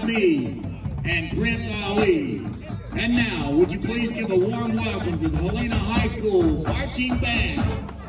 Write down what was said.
Muhammad Lee and Prince Ali. And now, would you please give a warm welcome to the Helena High School Marching Band.